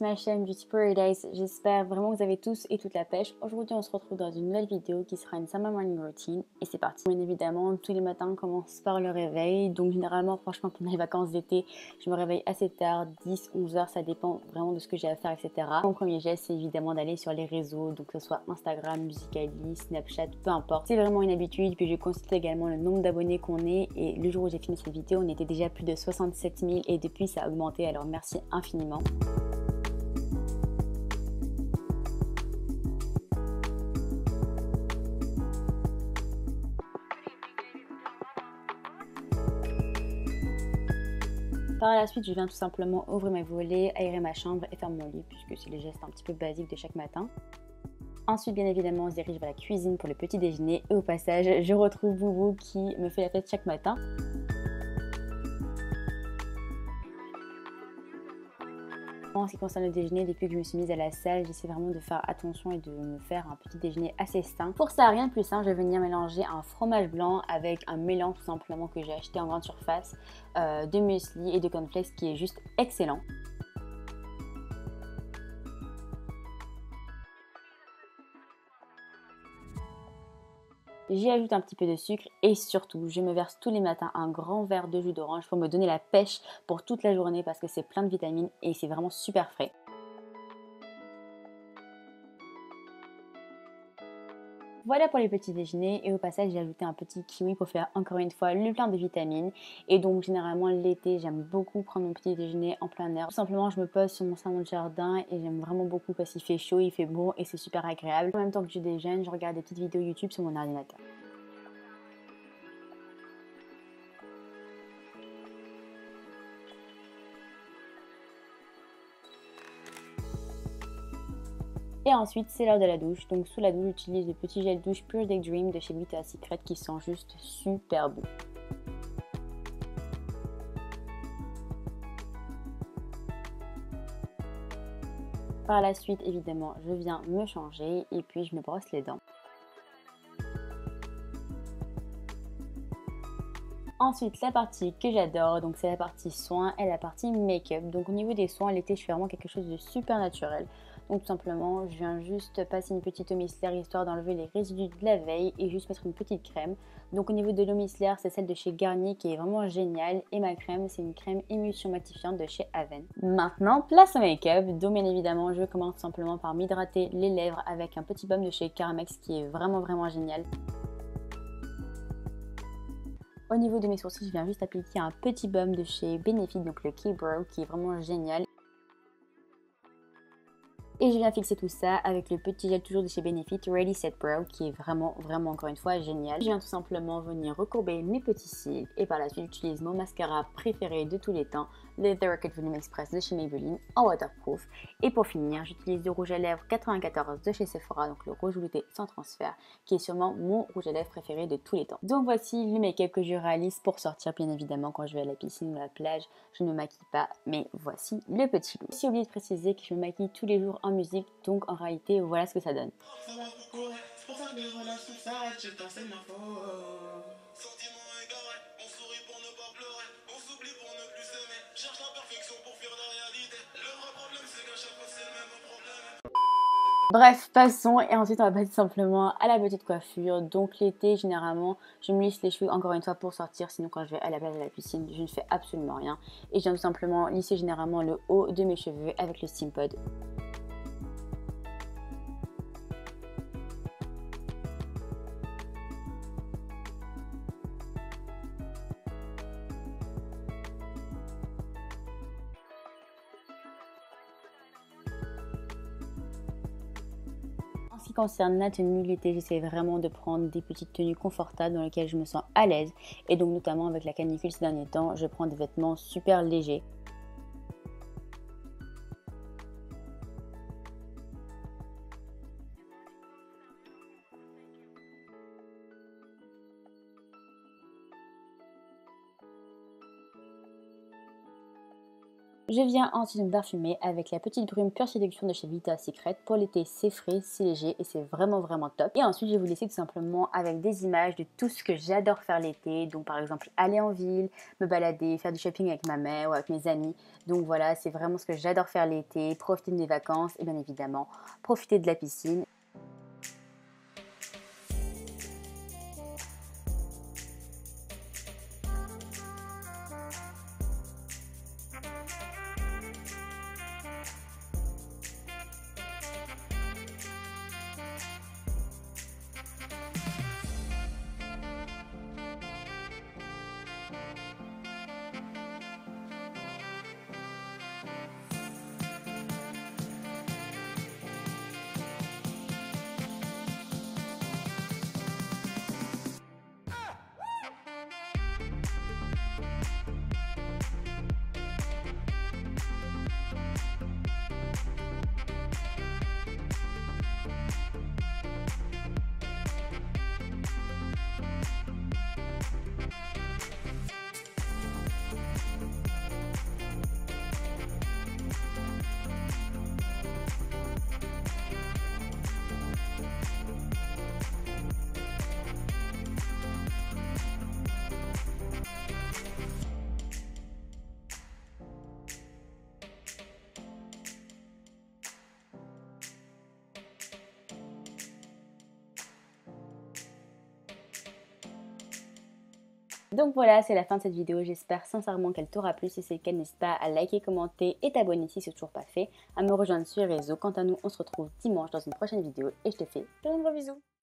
sur ma chaîne Beauty Paradise. J'espère vraiment que vous avez tous et toute la pêche. Aujourd'hui, on se retrouve dans une nouvelle vidéo qui sera une summer morning routine. Et c'est parti. Bien évidemment, tous les matins, on commence par le réveil. Donc, généralement, franchement, pendant les vacances d'été, je me réveille assez tard, 10, 11 heures. Ça dépend vraiment de ce que j'ai à faire, etc. Mon premier geste, c'est évidemment d'aller sur les réseaux, donc que ce soit Instagram, Musicali, Snapchat, peu importe. C'est vraiment une habitude. Puis, je constate également le nombre d'abonnés qu'on est. Et le jour où j'ai filmé cette vidéo, on était déjà plus de 67 000. Et depuis, ça a augmenté. Alors, merci infiniment. Par la suite, je viens tout simplement ouvrir mes volets, aérer ma chambre et faire mon lit, puisque c'est les gestes un petit peu basiques de chaque matin. Ensuite, bien évidemment, on se dirige vers la cuisine pour le petit déjeuner. Et au passage, je retrouve Boubou qui me fait la fête chaque matin. En ce qui concerne le déjeuner, depuis que je me suis mise à la salle, j'essaie vraiment de faire attention et de me faire un petit déjeuner assez sain. Pour ça, rien de plus simple, je vais venir mélanger un fromage blanc avec un mélange tout simplement que j'ai acheté en grande surface euh, de muesli et de cornflakes qui est juste excellent. J'y ajoute un petit peu de sucre et surtout, je me verse tous les matins un grand verre de jus d'orange pour me donner la pêche pour toute la journée parce que c'est plein de vitamines et c'est vraiment super frais. Voilà pour les petits déjeuners et au passage j'ai ajouté un petit kiwi pour faire encore une fois le plein de vitamines et donc généralement l'été j'aime beaucoup prendre mon petit déjeuner en plein air. Tout simplement je me pose sur mon salon de jardin et j'aime vraiment beaucoup parce qu'il fait chaud, il fait beau et c'est super agréable. En même temps que je déjeune je regarde des petites vidéos YouTube sur mon ordinateur. Et ensuite, c'est l'heure de la douche. Donc, sous la douche, j'utilise le petit gel douche Pure Day Dream de chez Victoria's Secret qui sent juste super bon. Par la suite, évidemment, je viens me changer et puis je me brosse les dents. Ensuite, la partie que j'adore, donc c'est la partie soins et la partie make-up. Donc au niveau des soins, l'été, je fais vraiment quelque chose de super naturel. Donc tout simplement, je viens juste passer une petite eau histoire d'enlever les résidus de la veille et juste mettre une petite crème. Donc au niveau de l'eau c'est celle de chez Garnier qui est vraiment géniale. Et ma crème, c'est une crème émulsion matifiante de chez Aven. Maintenant, place au make-up. Donc bien évidemment, je commence simplement par m'hydrater les lèvres avec un petit baume de chez Caramex qui est vraiment vraiment génial. Au niveau de mes sourcils, je viens juste appliquer un petit baume de chez Benefit, donc le K-Brow, qui est vraiment génial. Et je viens fixer tout ça avec le petit gel toujours de chez Benefit Ready Set Brow qui est vraiment vraiment encore une fois génial. Je viens tout simplement venir recourber mes petits cils et par la suite j'utilise mon mascara préféré de tous les temps, le The Rocket Volume Express de chez Maybelline en waterproof. Et pour finir j'utilise le rouge à lèvres 94 de chez Sephora, donc le rouge velouté sans transfert qui est sûrement mon rouge à lèvres préféré de tous les temps. Donc voici le make-up que je réalise pour sortir bien évidemment quand je vais à la piscine ou à la plage. Je ne maquille pas mais voici le petit look. J'ai oublié de préciser que je me maquille tous les jours en musique, donc en réalité, voilà ce que ça donne. Bref, passons et ensuite on va passer simplement à la petite coiffure. Donc l'été, généralement, je me lisse les cheveux encore une fois pour sortir. Sinon, quand je vais à la plage à la piscine, je ne fais absolument rien. Et je viens tout simplement lisser généralement le haut de mes cheveux avec le steam pod. Ce qui concerne la tenue l'été, j'essaie vraiment de prendre des petites tenues confortables dans lesquelles je me sens à l'aise. Et donc notamment avec la canicule ces derniers temps, je prends des vêtements super légers. Je viens ensuite me parfumer avec la petite brume Pure Séduction de chez Vita Secret. Pour l'été, c'est frais, c'est léger et c'est vraiment vraiment top. Et ensuite, je vais vous laisser tout simplement avec des images de tout ce que j'adore faire l'été. Donc par exemple, aller en ville, me balader, faire du shopping avec ma mère ou avec mes amis. Donc voilà, c'est vraiment ce que j'adore faire l'été, profiter de mes vacances et bien évidemment, profiter de la piscine. Donc voilà, c'est la fin de cette vidéo. J'espère sincèrement qu'elle t'aura plu. Si c'est le cas, n'hésite pas à liker, commenter et t'abonner si c'est toujours pas fait, à me rejoindre sur les réseaux. Quant à nous, on se retrouve dimanche dans une prochaine vidéo et je te fais plein de gros bisous.